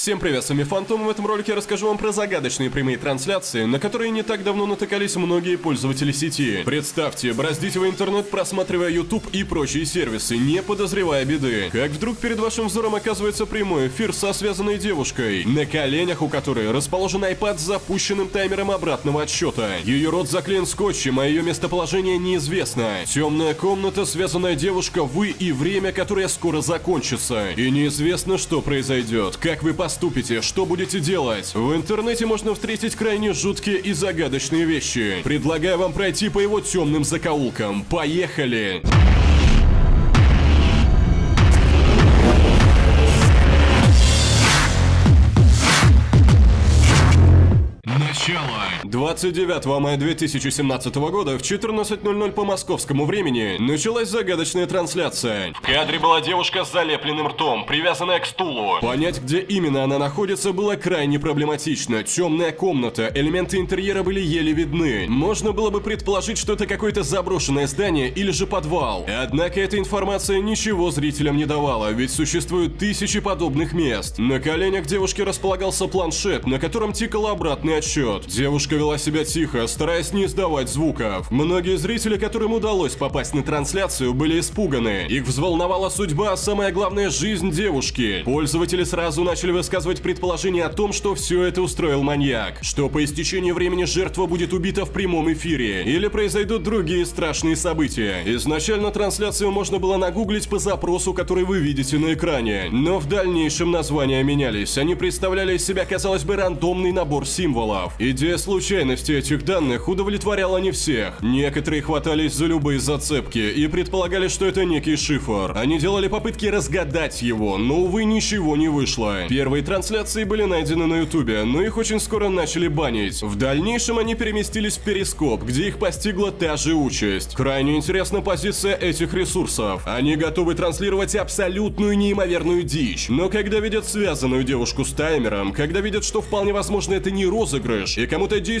Всем привет, с вами Фантом, в этом ролике я расскажу вам про загадочные прямые трансляции, на которые не так давно натыкались многие пользователи сети. Представьте, браздите вы интернет, просматривая YouTube и прочие сервисы, не подозревая беды. Как вдруг перед вашим взором оказывается прямой эфир со связанной девушкой, на коленях у которой расположен iPad с запущенным таймером обратного отсчета. Ее рот заклеен скотчем, а ее местоположение неизвестно. Темная комната, связанная девушка, вы и время, которое скоро закончится. И неизвестно, что произойдет, как вы поступите, что будете делать. В интернете можно встретить крайне жуткие и загадочные вещи. Предлагаю вам пройти по его темным закоулкам. Поехали! Начало. 29 мая 2017 года в 14.00 по московскому времени началась загадочная трансляция. В кадре была девушка с залепленным ртом, привязанная к стулу. Понять, где именно она находится, было крайне проблематично. Темная комната, элементы интерьера были еле видны. Можно было бы предположить, что это какое-то заброшенное здание или же подвал. Однако эта информация ничего зрителям не давала, ведь существуют тысячи подобных мест. На коленях девушки располагался планшет, на котором тикал обратный отсчет. Девушка вела себя тихо, стараясь не издавать звуков. Многие зрители, которым удалось попасть на трансляцию, были испуганы. Их взволновала судьба, а самое главное жизнь девушки. Пользователи сразу начали высказывать предположение о том, что все это устроил маньяк. Что по истечении времени жертва будет убита в прямом эфире. Или произойдут другие страшные события. Изначально трансляцию можно было нагуглить по запросу, который вы видите на экране. Но в дальнейшем названия менялись. Они представляли из себя, казалось бы, рандомный набор символов. Идея случайности этих данных удовлетворяла не всех. Некоторые хватались за любые зацепки и предполагали, что это некий шифр. Они делали попытки разгадать его, но, увы, ничего не вышло. Первые трансляции были найдены на ютубе, но их очень скоро начали банить. В дальнейшем они переместились в Перископ, где их постигла та же участь. Крайне интересна позиция этих ресурсов. Они готовы транслировать абсолютную неимоверную дичь, но когда видят связанную девушку с таймером, когда видят, что вполне возможно это не розыгрыш, и кому-то действительно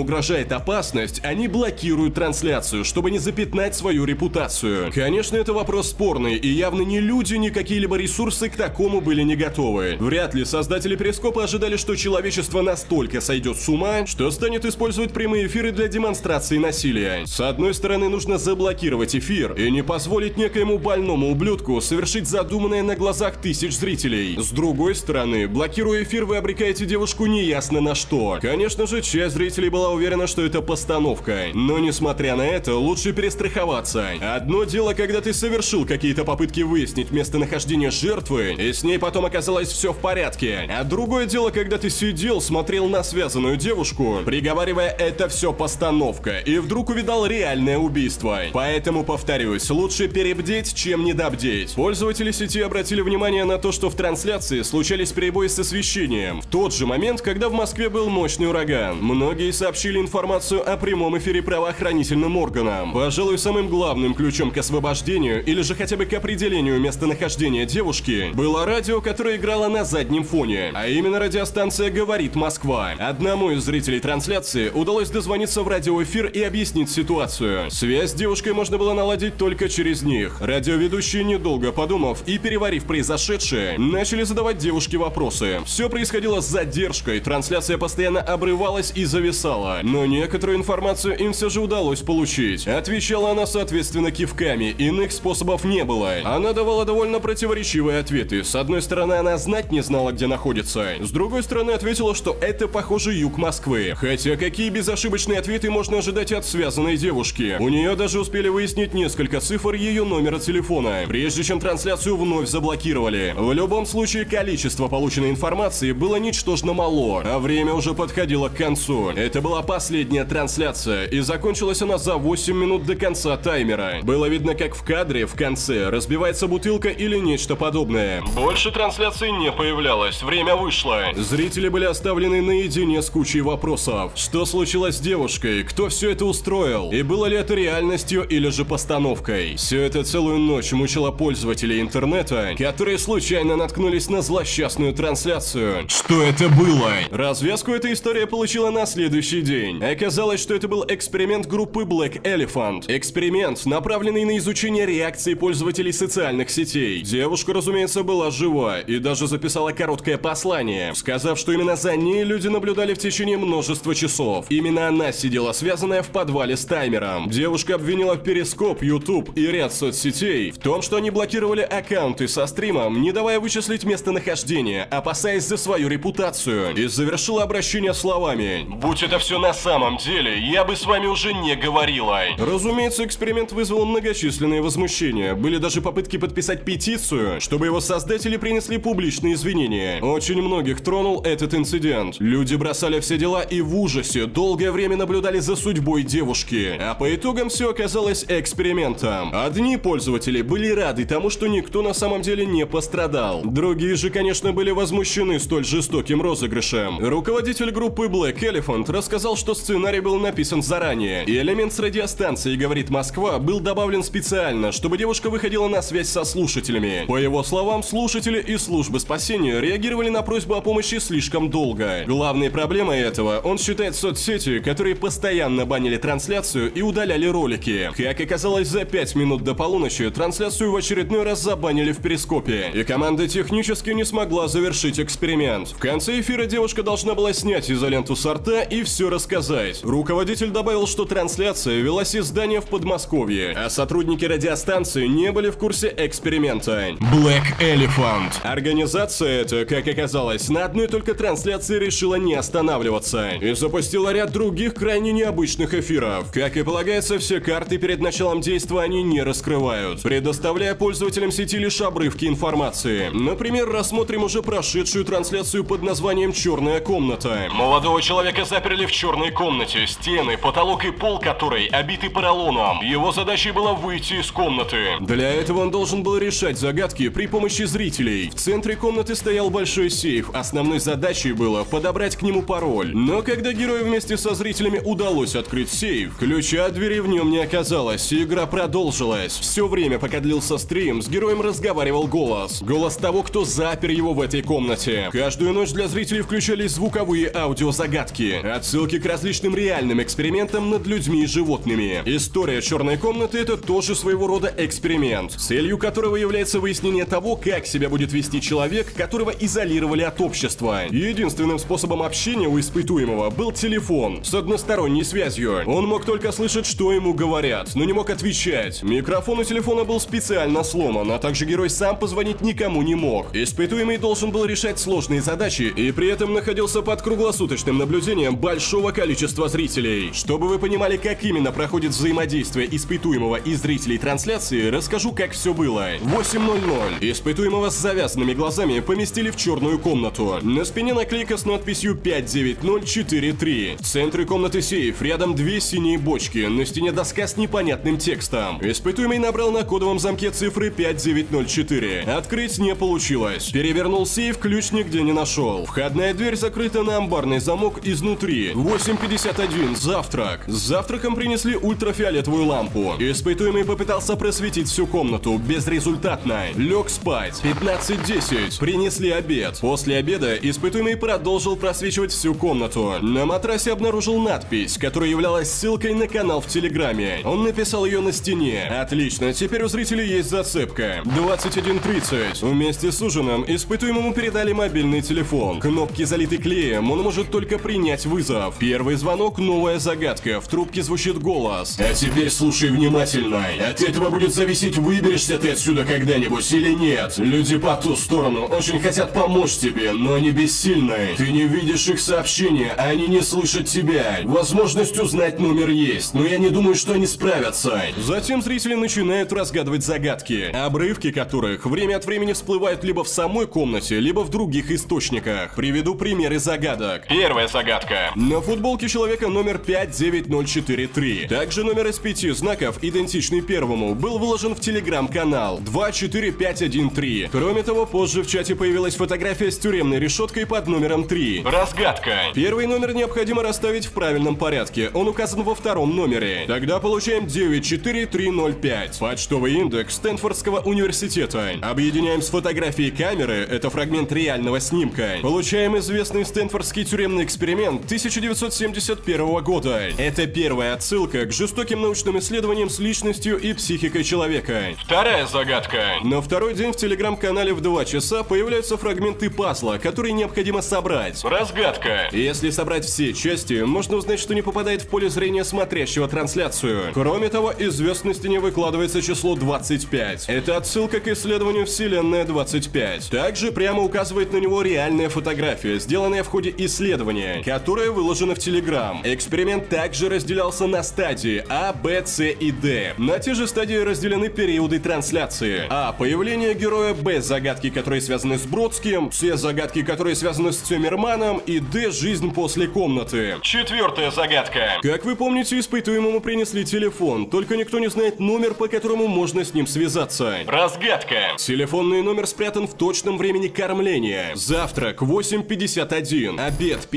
угрожает опасность, они блокируют трансляцию, чтобы не запятнать свою репутацию. Конечно, это вопрос спорный, и явно ни люди, ни какие-либо ресурсы к такому были не готовы. Вряд ли создатели Перископа ожидали, что человечество настолько сойдет с ума, что станет использовать прямые эфиры для демонстрации насилия. С одной стороны, нужно заблокировать эфир и не позволить некоему больному ублюдку совершить задуманное на глазах тысяч зрителей. С другой стороны, блокируя эфир, вы обрекаете девушку неясно на что. Конечно же, часть зрителей была уверена, что это постановка, но несмотря на это, лучше перестраховаться. Одно дело, когда ты совершил какие-то попытки выяснить местонахождение жертвы, и с ней потом оказалось все в порядке. А другое дело, когда ты сидел, смотрел на связанную девушку, приговаривая это все постановка, и вдруг увидал реальное убийство. Поэтому, повторюсь, лучше перебдеть, чем недобдеть. Пользователи сети обратили внимание на то, что в трансляции случались перебои с освещением. В тот же момент, когда в Москве был мощный ураган, многие сообщили информацию о прямом эфире правоохранительным органам. Пожалуй, самым главным ключом к освобождению или же хотя бы к определению местонахождения девушки было радио, которое играло на заднем фоне, а именно радиостанция «Говорит Москва». Одному из зрителей трансляции удалось дозвониться в радиоэфир и объяснить ситуацию. Связь с девушкой можно было наладить только через них. Радиоведущие, недолго подумав и переварив произошедшее, начали задавать девушке вопросы. Все происходило с задержкой, трансляция постоянно обрывалась и зависала, но некоторую информацию им все же удалось получить. Отвечала она, соответственно, кивками, иных способов не было. Она давала довольно противоречивые ответы. С одной стороны, она знать не знала, где находится. С другой стороны, ответила, что это, похоже, юг Москвы. Хотя какие безошибочные ответы можно ожидать от связанной девушки? У нее даже успели выяснить несколько цифр ее номера телефона, прежде чем трансляцию вновь заблокировали. В любом случае, количество полученной информации было ничтожно мало, а время уже подходило к концу. Это была последняя трансляция, и закончилась она за 8 минут до конца таймера. Было видно, как в кадре в конце разбивается бутылка или нечто подобное. Больше трансляций не появлялось, время вышло. Зрители были оставлены наедине с кучей вопросов. Что случилось с девушкой? Кто все это устроил? И было ли это реальностью или же постановкой? Все это целую ночь мучило пользователей интернета, которые случайно наткнулись на злосчастную трансляцию. Что это было? Развязку эта история получила на на следующий день. Оказалось, что это был эксперимент группы Black Elephant. Эксперимент, направленный на изучение реакции пользователей социальных сетей. Девушка, разумеется, была жива и даже записала короткое послание, сказав, что именно за ней люди наблюдали в течение множества часов. Именно она сидела связанная в подвале с таймером. Девушка обвинила Перископ, YouTube и ряд соцсетей в том, что они блокировали аккаунты со стримом, не давая вычислить местонахождение, опасаясь за свою репутацию, и завершила обращение словами «Будь это все на самом деле, я бы с вами уже не говорила». Разумеется, эксперимент вызвал многочисленные возмущения. Были даже попытки подписать петицию, чтобы его создатели принесли публичные извинения. Очень многих тронул этот инцидент. Люди бросали все дела и в ужасе долгое время наблюдали за судьбой девушки. А по итогам все оказалось экспериментом. Одни пользователи были рады тому, что никто на самом деле не пострадал. Другие же, конечно, были возмущены столь жестоким розыгрышем. Руководитель группы Black Elephant рассказал, что сценарий был написан заранее, и элемент с радиостанции «Говорит Москва» был добавлен специально, чтобы девушка выходила на связь со слушателями. По его словам, слушатели и службы спасения реагировали на просьбу о помощи слишком долго. Главной проблемой этого он считает соцсети, которые постоянно банили трансляцию и удаляли ролики. Как оказалось, за 5 минут до полуночи трансляцию в очередной раз забанили в перископе, и команда технически не смогла завершить эксперимент. В конце эфира девушка должна была снять изоленту с рта и все рассказать. Руководитель добавил, что трансляция велась из здания в Подмосковье, а сотрудники радиостанции не были в курсе эксперимента. Black Elephant. Организация эта, как оказалось, на одной только трансляции решила не останавливаться и запустила ряд других крайне необычных эфиров. Как и полагается, все карты перед началом действия они не раскрывают, предоставляя пользователям сети лишь обрывки информации. Например, рассмотрим уже прошедшую трансляцию под названием «Черная комната». Молодого человека заперли в черной комнате, стены, потолок и пол которой обиты поролоном. Его задачей было выйти из комнаты. Для этого он должен был решать загадки при помощи зрителей. В центре комнаты стоял большой сейф, основной задачей было подобрать к нему пароль. Но когда герою вместе со зрителями удалось открыть сейф, ключа от двери в нем не оказалось, и игра продолжилась. Все время, пока длился стрим, с героем разговаривал голос. Голос того, кто запер его в этой комнате. Каждую ночь для зрителей включались звуковые аудиозагадки, отсылки к различным реальным экспериментам над людьми и животными. История черной комнаты это тоже своего рода эксперимент, целью которого является выяснение того, как себя будет вести человек, которого изолировали от общества. Единственным способом общения у испытуемого был телефон с односторонней связью. Он мог только слышать, что ему говорят, но не мог отвечать. Микрофон у телефона был специально сломан, а также герой сам позвонить никому не мог. Испытуемый должен был решать сложные задачи и при этом находился под круглосуточным наблюдением большого количества зрителей. Чтобы вы понимали, как именно проходит взаимодействие испытуемого и зрителей трансляции, расскажу, как все было. 8.00. Испытуемого с завязанными глазами поместили в черную комнату. На спине наклейка с надписью 59043. В центре комнаты сейф, рядом две синие бочки, на стене доска с непонятным текстом. Испытуемый набрал на кодовом замке цифры 5904. Открыть не получилось. Перевернул сейф, ключ нигде не нашел. Входная дверь закрыта на амбарный замок изнутри. 8.51. Завтрак. С завтраком принесли ультрафиолетовую лампу. Испытуемый попытался просветить всю комнату, безрезультатно. Лег спать. 15.10. Принесли обед. После обеда испытуемый продолжил просвечивать всю комнату. На матрасе обнаружил надпись, которая являлась ссылкой на канал в Телеграме. Он написал ее на стене. Отлично, теперь у зрителей есть зацепка. 21.30. Вместе с ужином испытуемому передали мобильный телефон. Кнопки залиты клеем, он может только принять вызов. Первый звонок – новая загадка. В трубке звучит голос. А теперь слушай внимательно. От этого будет зависеть, выберешься ты отсюда когда-нибудь или нет. Люди по ту сторону очень хотят помочь тебе, но они бессильны. Ты не видишь их сообщения, они не слышат тебя. Возможность узнать номер есть, но я не думаю, что они справятся. Затем зрители начинают разгадывать загадки, обрывки которых время от времени всплывают либо в самой комнате, либо в других источниках. Приведу примеры загадок. Первая загадка. На футболке человека номер 59043. Также номер из пяти знаков, идентичный первому, был выложен в телеграм-канал 24513. Кроме того, позже в чате появилась фотография с тюремной решеткой под номером 3. Разгадка. Первый номер необходимо расставить в правильном порядке. Он указан во втором номере. Тогда получаем 94305. Почтовый индекс Стэнфордского университета. Объединяем с фотографией камеры, это фрагмент реального снимка. Получаем известный стэнфордский тюремный эксперимент эксперимент 1971 года. Это первая отсылка к жестоким научным исследованиям с личностью и психикой человека. Вторая загадка. На второй день в телеграм-канале в 2 часа появляются фрагменты пазла, которые необходимо собрать. Разгадка. Если собрать все части, можно узнать, что не попадает в поле зрения смотрящего трансляцию. Кроме того, известности не выкладывается число 25. Это отсылка к исследованию Вселенная 25. Также прямо указывает на него реальная фотография, сделанная в ходе исследования, которая выложена в Телеграм. Эксперимент также разделялся на стадии А, Б, С и Д. На те же стадии разделены периоды трансляции. А. Появление героя, Б. Загадки, которые связаны с Бродским, С. Загадки, которые связаны с Циммерманом и Д. Жизнь после комнаты. Четвертая загадка. Как вы помните, испытуемому принесли телефон, только никто не знает номер, по которому можно с ним связаться. Разгадка. Телефонный номер спрятан в точном времени кормления. Завтрак 8.51, обед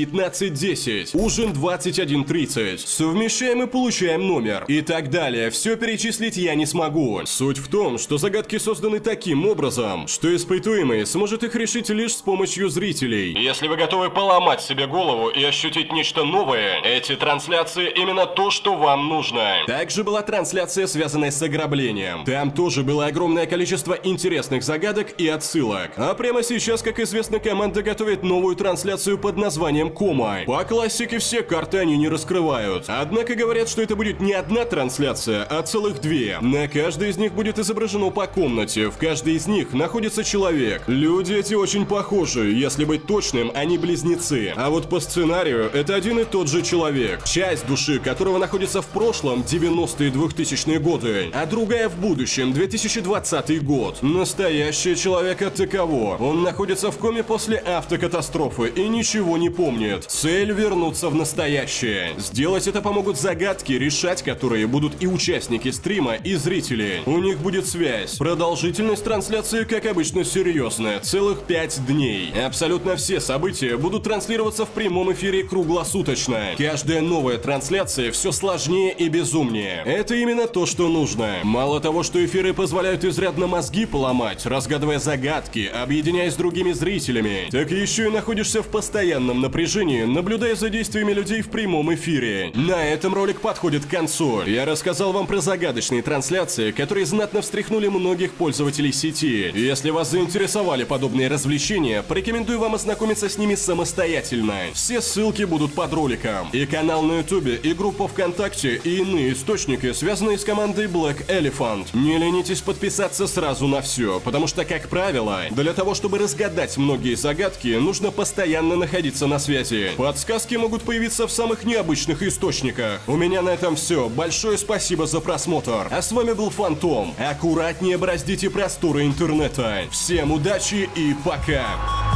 15.10, ужин 21.30. Совмещаем и получаем номер. И так далее. Все перечислить я не смогу. Суть в том, что загадки созданы таким образом, что испытуемый сможет их решить лишь с помощью зрителей. Если вы готовы поломать себе голову и ощутить нечто новое, эти трансляции именно то, что вам нужно. Также была трансляция, связанная с ограблением. Там тоже было огромное количество интересных загадок и отсылок. А прямо сейчас, как известно, команда готовит новую трансляцию под названием Кома. По классике все карты они не раскрывают. Однако говорят, что это будет не одна трансляция, а целых две. На каждой из них будет изображено по комнате. В каждой из них находится человек. Люди эти очень похожи. Если быть точным, они близнецы. А вот по сценарию это один и тот же человек. Часть души которого находится в прошлом, 90-е и 2000-е годы, а другая в будущем, 2020 год. Настоящий человек от таково. Он находится в коме после автокатастрофы и ничего не помнит. Цель вернуться в настоящее. Сделать это помогут загадки, решать которые будут и участники стрима, и зрители. У них будет связь. Продолжительность трансляции, как обычно, серьезная. Целых 5 дней. Абсолютно все события будут транслироваться в прямом эфире круглосуточно. Каждая новая трансляция все сложнее и безумнее. Это именно то, что нужно. Мало того, что эфиры позволяют изрядно мозги поломать, разгадывая загадки, объединяясь с другими зрителями, так еще и находишься в постоянном напряжении, наблюдая за действиями людей в прямом эфире. На этом ролик подходит к концу. Я рассказал вам про загадочные трансляции, которые знатно встряхнули многих пользователей сети. Если вас заинтересовали подобные развлечения, порекомендую вам ознакомиться с ними самостоятельно. Все ссылки будут под роликом. И канал на ютубе, и группа ВКонтакте, и иные источники, связанные с командой Black Elephant. Не ленитесь подписаться сразу на все, потому что, как правило, для того, чтобы разгадать многие загадки, нужно постоянно находиться на связи. Подсказки могут появиться в самых необычных источниках. У меня на этом все. Большое спасибо за просмотр. А с вами был Фантом. Аккуратнее браздите просторы интернета. Всем удачи и пока!